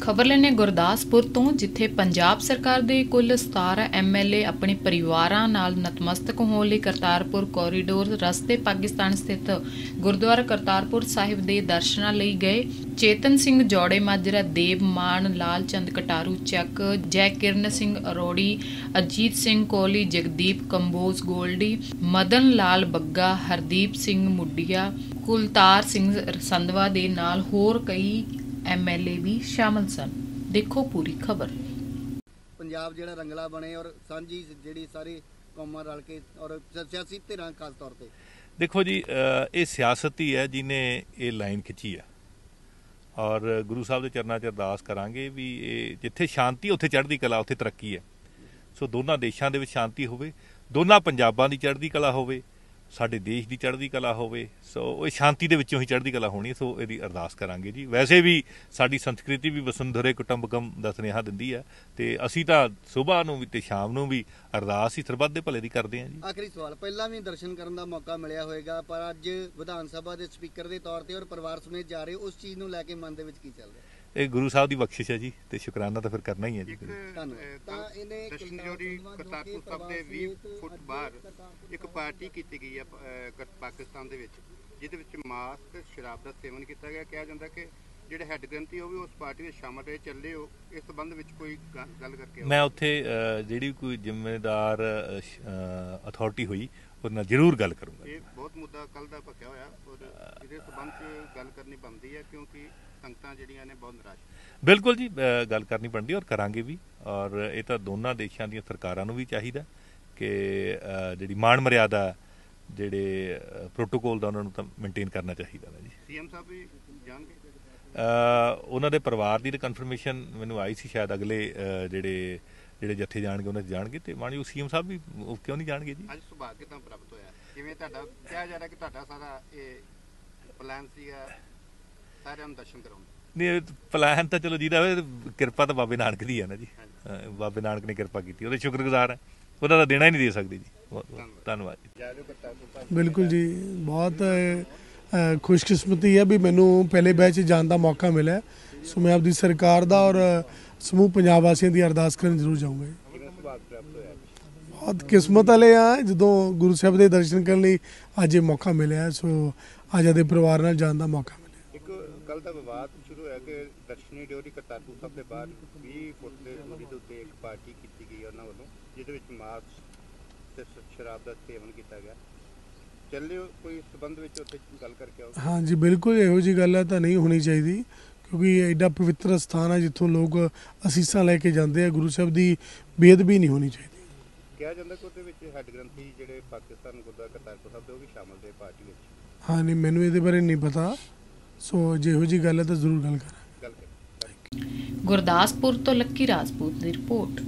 ਖਬਰ ਲੈਣੇ ਗੁਰਦਾਸਪੁਰ ਤੋਂ, ਜਿੱਥੇ ਪੰਜਾਬ ਸਰਕਾਰ ਦੇ ਕੁੱਲ 17 ਐਮਐਲਏ ਆਪਣੇ ਪਰਿਵਾਰਾਂ ਨਾਲ ਨਤਮਸਤਕ ਹੋਣ ਲਈ ਕਰਤਾਰਪੁਰ ਕੋਰੀਡੋਰ ਰਸਤੇ ਪਾਕਿਸਤਾਨ ਸਥਿਤ ਗੁਰਦੁਆਰਾ ਕਰਤਾਰਪੁਰ ਸਾਹਿਬ ਦੇ ਦਰਸ਼ਨਾਂ ਲਈ ਗਏ। ਚੇਤਨ ਸਿੰਘ ਜੋੜੇ, ਮਾਜਰਾ ਦੇਵ, ਮਾਨ, ਲਾਲ ਚੰਦ ਕਟਾਰੂ, ਚੱਕ ਜੈ ਕਿਰਨ ਸਿੰਘ ਅਰੋੜੀ, ਅਜੀਤ ਸਿੰਘ ਕੋਹਲੀ, ਜਗਦੀਪ ਕੰਬੋਜ ਗੋਲਡੀ, ਮਦਨ ਲਾਲ ਬੱਗਾ, ਹਰਦੀਪ ਸਿੰਘ ਮੁੱਡੀਆ ਕੁਲਤਾਰ ਸਿੰਘ ਸੰਧਵਾ ਦੇ ਨਾਲ ਹੋਰ ਕਈ ਐਮਐਲਏ ਵੀ ਸ਼ਾਮਲ ਸਨ। ਦੇਖੋ ਪੂਰੀ ਖਬਰ। ਪੰਜਾਬ ਜਿਹੜਾ ਰੰਗਲਾ ਬਣੇ ਔਰ ਸਾਂਝੀ ਜਿਹੜੀ ਸਾਰੀ ਕੌਮਾਂ ਰਲ ਕੇ ਔਰ ਸਿਆਸੀ ਧਿਰਾਂ ਖਾਸ ਤੌਰ ਤੇ। ਦੇਖੋ ਜੀ ਇਹ ਸਿਆਸਤ ਹੀ ਹੈ ਜਿਨੇ ਇਹ ਲਾਈਨ ਖਿੱਚੀ ਹੈ ਔਰ ਗੁਰੂ ਸਾਹਿਬ ਦੇ ਚਰਨਾਂ 'ਚ ਅਰਦਾਸ ਕਰਾਂਗੇ ਵੀ ਇਹ ਜਿੱਥੇ ਸ਼ਾਂਤੀ ਉੱਥੇ ਚੜ੍ਹਦੀ ਕਲਾ ਉੱਥੇ ਤਰੱਕੀ ਹੈ। ਸੋ ਦੋਨਾਂ ਦੇਸ਼ਾਂ ਦੇ ਵਿੱਚ ਸ਼ਾਂਤੀ ਹੋਵੇ ਦੋਨਾਂ ਪੰਜਾਬਾਂ ਦੀ ਚੜ੍ਹਦੀ ਕਲਾ ਹੋਵੇ ਸਾਡੇ ਦੇਸ਼ ਦੀ ਚੜ੍ਹਦੀ ਕਲਾ ਹੋਵੇ, ਸੋ ਇਹ ਸ਼ਾਂਤੀ ਦੇ ਵਿੱਚੋਂ ਹੀ ਚੜ੍ਹਦੀ ਕਲਾ ਹੋਣੀ ਸੋ ਇਹਦੀ ਅਰਦਾਸ ਕਰਾਂਗੇ ਜੀ। ਵੈਸੇ ਵੀ ਸਾਡੀ ਸੰਸਕ੍ਰਿਤੀ ਵੀ ਵਸੁੰਧਰੇ ਕੁਟੰਬਕਮ ਦਾ ਸੁਨੇਹਾ ਦਿੰਦੀ ਹੈ, ਤੇ ਅਸੀਂ ਤਾਂ ਸਵੇਰ ਨੂੰ ਵੀ ਤੇ ਸ਼ਾਮ ਨੂੰ ਵੀ ਅਰਦਾਸ ਹੀ ਸਰਬੱਤ ਦੇ ਭਲੇ ਦੀ ਕਰਦੇ ਹਾਂ ਜੀ। ਆਖਰੀ ਸਵਾਲ, ਪਹਿਲਾਂ ਵੀ ਦਰਸ਼ਨ ਕਰਨ ਦਾ ਮੌਕਾ ਮਿਲਿਆ ਹੋਵੇਗਾ, ਪਰ ਅੱਜ ਵਿਧਾਨ ਸਭਾ ਦੇ ਸਪੀਕਰ ਦੇ ਤੌਰ ਤੇ ਔਰ ਪਰਿਵਾਰ ਸਮੇਤ ਜਾ ਰਹੇ ਉਸ ਚੀਜ਼ ਨੂੰ ਲੈ ਕੇ ਮਨ ਦੇ ਵਿੱਚ ਕੀ ਚੱਲ ਰਿਹਾ? ਇਹ ਗੁਰੂ ਸਾਹਿਬ ਦੀ ਬਖਸ਼ਿਸ਼ ਹੈ ਜੀ ਤੇ ਸ਼ੁਕਰਾਨਾ ਤਾਂ ਫਿਰ ਕਰਨਾ ਹੀ ਹੈ ਜੀ ਤਾਂ ਇਹਨੇ ਕਰਤਾਰਪੁਰ ਸਾਹਿਬ ਦੇ ਕਿ 20 ਪ੍ਰਵਾਸੀ ਫੁੱਟ ਬਾਹਰ ਇੱਕ ਪਾਰਟੀ ਕੀਤੀ ਗਈ ਹੈ ਪਾਕਿਸਤਾਨ ਦੇ ਵਿੱਚ ਜਿਹਦੇ ਵਿੱਚ ਮਾਸ ਤੇ ਸ਼ਰਾਬ ਦਾ ਸੇਵਨ ਕੀਤਾ ਗਿਆ। ਕਿਹਾ ਜਾਂਦਾ ਕਿ ਜਿਹੜੇ ਹੈੱਡ ਗ੍ਰੰਥੀ ਉਹ ਵੀ ਉਸ ਪਾਰਟੀ ਵਿੱਚ ਸ਼ਾਮਲ ਰਹੇ ਚੱਲੇ ਹੋ ਇਸ ਸੰਬੰਧ ਵਿੱਚ ਕੋਈ ਗੱਲ ਕਰਕੇ। ਮੈਂ ਉੱਥੇ ਜਿਹੜੀ ਕੋਈ ਜ਼ਿੰਮੇਦਾਰ ਅਥਾਰਟੀ ਹੋਈ ਉਹਦੇ ਨਾਲ ਜ਼ਰੂਰ ਗੱਲ ਕਰੂੰਗਾ। ਇਹ ਬਹੁਤ ਮੁੱਦਾ ਕੱਲ ਦਾ ਭਖਿਆ ਹੋਇਆ ਇਹਦੇ ਸੰਬੰਧ 'ਚ ਗੱਲ ਕਰਨੀ ਬਣਦੀ ਹੈ ਕਿਉਂਕਿ ਸੰਗਤਾਂ ਜਿਹੜੀਆਂ ਨੇ ਬਹੁਤ ਨਿਰਾਸ਼ ਬਿਲਕੁਲ ਜੀ ਗੱਲ ਕਰਨੀ ਬਣਦੀ ਔਰ ਕਰਾਂਗੇ ਵੀ। ਔਰ ਇਹ ਤਾਂ ਦੋਨਾਂ ਦੇਸ਼ਾਂ ਦੀਆਂ ਸਰਕਾਰਾਂ ਨੂੰ ਵੀ ਚਾਹੀਦਾ ਕਿ ਜਿਹੜੀ ਮਾਣ ਮਰਿਆਦਾ ਜਿਹੜੇ ਪ੍ਰੋਟੋਕੋਲ ਦਾ ਉਹਨਾਂ ਨੂੰ ਤਾਂ ਮੇਨਟੇਨ ਕਰਨਾ ਚਾਹੀਦਾ ਨਾ ਜੀ। ਸੀਐਮ ਸਾਹਿਬ ਵੀ ਜਾਣਗੇ? ਉਹਨਾਂ ਦੇ ਪਰਿਵਾਰ ਦੀ ਕਨਫਰਮੇਸ਼ਨ ਮੈਨੂੰ ਆਈ ਸੀ ਸ਼ਾਇਦ ਅਗਲੇ ਜਿਹੜੇ ਜਿਹੜੇ ਜੱਥੇ ਜਾਣਗੇ ਉਹਨਾਂ ਜਾਣਗੇ। ਤੇ ਮਾਨਯੋਗ ਸੀਐਮ ਸਾਹਿਬ ਵੀ ਕਿਉਂ ਨਹੀਂ ਜਾਣਗੇ ਜੀ? ਅੱਜ ਸੁਭਾਅ ਕਿਦਾਂ ਪ੍ਰਾਪਤ ਹੋਇਆ? ਜਿਵੇਂ ਤੁਹਾਡਾ ਕਿਹਾ ਜਾ ਰਿਹਾ ਕਿ ਤੁਹਾਡਾ ਸਾਰਾ ਇਹ ਪਲਾਨ ਸੀਗਾ ਸਾਰਿਆਂ ਨੂੰ ਦਰਸ਼ਨ ਕਰਾਉਣ। ਦਾ। ਨਹੀਂ ਪਲਾਨ ਤਾਂ ਚਲੋ ਜਿਹਦਾ ਕਿਰਪਾ ਤਾਂ ਬਾਬੇ ਨਾਨਕ ਦੀ ਹੈ ਨਾ ਜੀ। ਬਾਬੇ ਨਾਨਕ ਨੇ ਕਿਰਪਾ ਕੀਤੀ ਉਹਦੇ ਸ਼ੁਕਰਗੁਜ਼ਾਰ ਹੈ ਉਹਦਾ ਤਾਂ ਦੇਣਾ ਹੀ ਨਹੀਂ ਦੇ ਸਕਦੀ ਜੀ। ਬਹੁਤ ਬਹੁਤ ਧੰਨਵਾਦ। ਜੀ। ਬਿਲਕੁਲ ਜੀ ਬਹੁਤ ਖੁਸ਼ਕਿਸਮਤੀ ਹੈ ਵੀ ਮੈਨੂੰ ਪਹਿਲੇ ਬੈਚ 'ਚ ਜਾਣ ਦਾ ਮੌਕਾ ਮਿਲਿਆ। ਸੋ ਮੈਂ ਆਪਦੀ ਸਰਕਾਰ ਦਾ ਔਰ ਸਮੂਹ ਪੰਜਾਬ ਵਾਸੀਆਂ ਦੀ ਅਰਦਾਸ ਕਰਨ ਜ਼ਰੂਰ ਜਾਊਂਗਾ ਜੀ। ਬਹੁਤ ਕਿਸਮਤ ਵਾਲੇ ਆ। ਜਦੋਂ ਗੁਰੂ ਸਾਹਿਬ ਦੇ ਦਰਸ਼ਨ ਕਰਨ ਲਈ ਅੱਜ ਇਹ ਮੌਕਾ ਮਿਲਿਆ ਸੋ ਅੱਜ ਦੇ ਪਰਿਵਾਰ ਨਾਲ ਜਾਣ ਦਾ ਮੌਕਾ ਮਿਲਿਆ। ਇੱਕ ਕੱਲ ਦਾ ਵਿਵਾਦ ਸ਼ੁਰੂ ਹੋਇਆ ਕਿ ਦਰਸ਼ਨੀ ਡਿਊਟੀ ਕਰਤਾਰਪੁਰ ਸਾਹਿਬ ਦੇ ਬਾਹਰ 20 ਫੁੱਟ ਦੇ ਦੂਰੀ ਦੇ ਉੱਤੇ ਇੱਕ ਪਾਰਟੀ ਕੀਤੀ ਗਈ ਉਹਨਾਂ ਵੱਲੋਂ ਜਿਹਦੇ ਵਿੱਚ ਮਾਰਚ ਤੇ ਸ਼ਰਾਬ ਦਾ ਸੇਵਨ ਕੀਤਾ ਗਿਆ। ਚੱਲੇ ਹੋ ਕੋਈ ਸਬੰਧ ਵਿੱਚ ਉੱਥੇ ਗੱਲ ਕਰਕੇ ਆਓ। ਹਾਂਜੀ ਬਿਲਕੁਲ ਇਹੋ ਜੀ ਗੱਲ ਹੈ ਤਾਂ ਨਹੀਂ ਹੋਣੀ ਚਾਹੀਦੀ ਕਿਉਂਕਿ ਐਡਾ ਪਵਿੱਤਰ ਸਥਾਨ ਹੈ ਜਿੱਥੋਂ ਲੋਕ ਅਸੀਸਾਂ ਲੈ ਕੇ ਜਾਂਦੇ ਆ। ਗੁਰੂ ਸਾਹਿਬ ਦੀ ਬੇਅਦਬੀ ਨਹੀਂ ਹੋਣੀ ਚਾਹੀਦੀ। ਕਿਹਾ ਜਾਂਦਾ ਕਿ ਉਹਦੇ ਵਿੱਚ ਹੈੱਡ ਗ੍ਰੰਥੀ ਜਿਹੜੇ ਪਾਕਿਸਤਾਨ ਗੁਰਦੁਆਰਾ ਕਰਤਾਰਪੁਰ ਸਾਹਿਬ ਦੇ ਉਹ ਵੀ ਸ਼ਾਮਲ ਦੇ ਪਾਰਟੀ ਵਿੱਚ। ਹਾਂ ਨਹੀਂ ਮੈਨੂੰ ਇਹਦੇ ਬਾਰੇ ਨਹੀਂ ਪਤਾ। ਸੋ ਜਿਹੋ ਜੀ ਗੱਲ ਹੈ ਤਾਂ ਜ਼ਰੂਰ ਗੱਲ ਕਰਾਂਗੇ। ਗੱਲ ਕਰੀ ਗੁਰਦਾਸਪੁਰ ਤੋਂ ਲੱਕੀ ਰਾਜਪੂਤ ਦੀ ਰਿਪੋਰਟ।